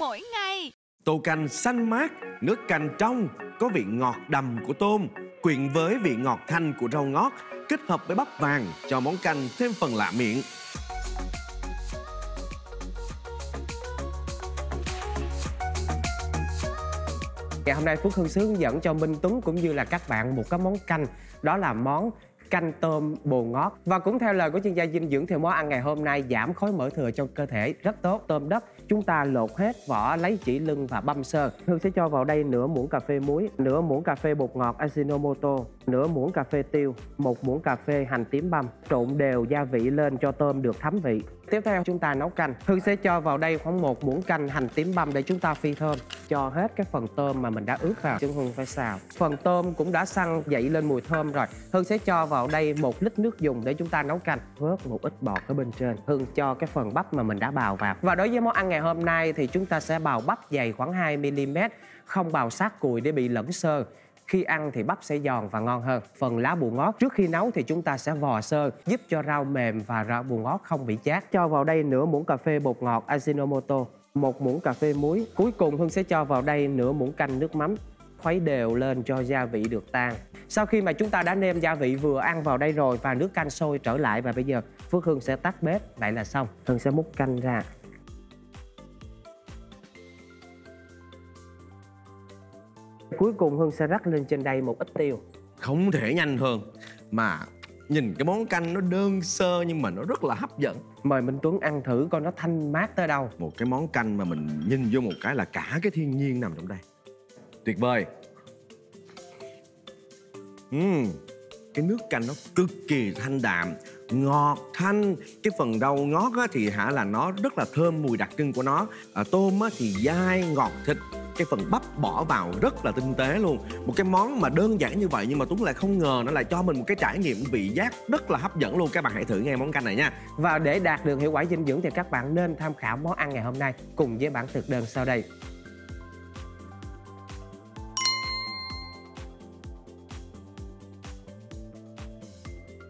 mỗi ngày Tô canh xanh mát, nước canh trong, có vị ngọt đầm của tôm, quyện với vị ngọt thanh của rau ngót, kết hợp với bắp vàng cho món canh thêm phần lạ miệng. Ngày hôm nay Phước Hương Sứ hướng dẫn cho Minh Tuấn cũng như là các bạn một cái món canh đó là món canh tôm bồ ngót. Và cũng theo lời của chuyên gia dinh dưỡng thì món ăn ngày hôm nay giảm khối mỡ thừa cho cơ thể, rất tốt. Tôm đất chúng ta lột hết vỏ, lấy chỉ lưng và băm sơ. Hương sẽ cho vào đây nửa muỗng cà phê muối, nửa muỗng cà phê bột ngọt Ajinomoto, nửa muỗng cà phê tiêu, một muỗng cà phê hành tím băm. Trộn đều gia vị lên cho tôm được thấm vị. Tiếp theo chúng ta nấu canh. Hương sẽ cho vào đây khoảng một muỗng canh hành tím băm để chúng ta phi thơm. Cho hết cái phần tôm mà mình đã ướp vào. Chúng Hương phải xào. Phần tôm cũng đã săn dậy lên mùi thơm rồi. Hương sẽ cho vào đây một lít nước dùng để chúng ta nấu canh. Vớt một ít bọt ở bên trên. Hương cho cái phần bắp mà mình đã bào vào. Và đối với món ăn ngày hôm nay thì chúng ta sẽ bào bắp dày khoảng 2mm Không bào sát cùi để bị lẫn sơ khi ăn thì bắp sẽ giòn và ngon hơn. Phần lá bù ngót, trước khi nấu thì chúng ta sẽ vò sơ, giúp cho rau mềm và rau bù ngót không bị chát. Cho vào đây nửa muỗng cà phê bột ngọt Ajinomoto, một muỗng cà phê muối. Cuối cùng Hương sẽ cho vào đây nửa muỗng canh nước mắm, khuấy đều lên cho gia vị được tan. Sau khi mà chúng ta đã nêm gia vị vừa ăn vào đây rồi và nước canh sôi trở lại và bây giờ Phước Hương sẽ tắt bếp. Vậy là xong. Hương sẽ múc canh ra. Cuối cùng Hương sẽ rắc lên trên đây một ít tiêu. Không thể nhanh hơn. Mà nhìn cái món canh nó đơn sơ nhưng mà nó rất là hấp dẫn. Mời Minh Tuấn ăn thử coi nó thanh mát tới đâu. Một cái món canh mà mình nhìn vô một cái là cả cái thiên nhiên nằm trong đây. Tuyệt vời. Uhm, Cái nước canh nó cực kỳ thanh đạm Ngọt thanh. Cái phần rau ngót á, thì hả là nó rất là thơm mùi đặc trưng của nó. À, Tôm á, thì dai ngọt thịt cái phần bắp bỏ vào rất là tinh tế luôn. Một cái món mà đơn giản như vậy nhưng mà tuấn lại không ngờ nó lại cho mình một cái trải nghiệm vị giác rất là hấp dẫn luôn. Các bạn hãy thử nghe món canh này nha. Và để đạt được hiệu quả dinh dưỡng thì các bạn nên tham khảo món ăn ngày hôm nay cùng với bản thực đơn sau đây.